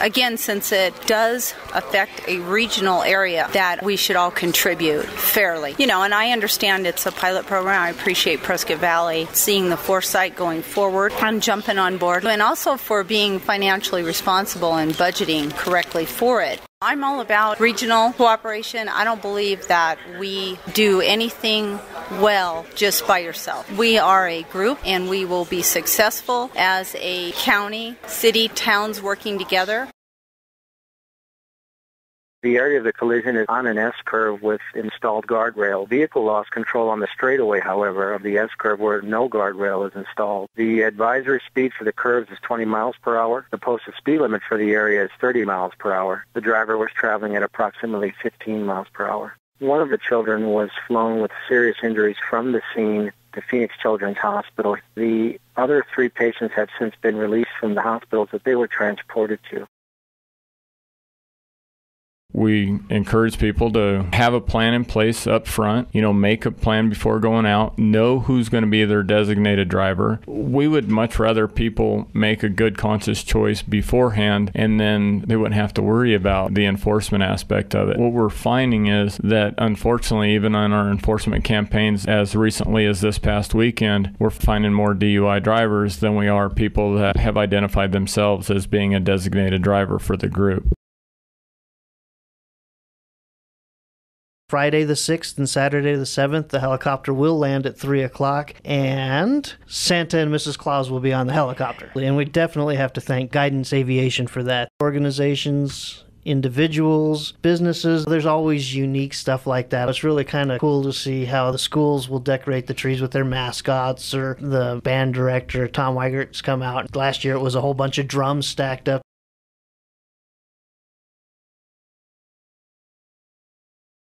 again, since it does affect a regional area, that we should all contribute fairly. You know, and I understand it's a pilot program. I appreciate Prescott Valley seeing the foresight going forward. I'm jumping on board, and also for being financially responsible and budgeting correctly for it. I'm all about regional cooperation. I don't believe that we do anything well just by yourself. We are a group and we will be successful as a county, city, towns working together. The area of the collision is on an S-curve with installed guardrail. Vehicle lost control on the straightaway, however, of the S-curve where no guardrail is installed. The advisory speed for the curves is 20 miles per hour. The posted speed limit for the area is 30 miles per hour. The driver was traveling at approximately 15 miles per hour. One of the children was flown with serious injuries from the scene to Phoenix Children's Hospital. The other three patients have since been released from the hospitals that they were transported to. We encourage people to have a plan in place up front, you know, make a plan before going out, know who's going to be their designated driver. We would much rather people make a good conscious choice beforehand and then they wouldn't have to worry about the enforcement aspect of it. What we're finding is that unfortunately, even on our enforcement campaigns as recently as this past weekend, we're finding more DUI drivers than we are people that have identified themselves as being a designated driver for the group. Friday the 6th and Saturday the 7th, the helicopter will land at 3 o'clock, and Santa and Mrs. Claus will be on the helicopter. And we definitely have to thank Guidance Aviation for that. Organizations, individuals, businesses. There's always unique stuff like that. It's really kind of cool to see how the schools will decorate the trees with their mascots or the band director, Tom Weigert's come out. Last year it was a whole bunch of drums stacked up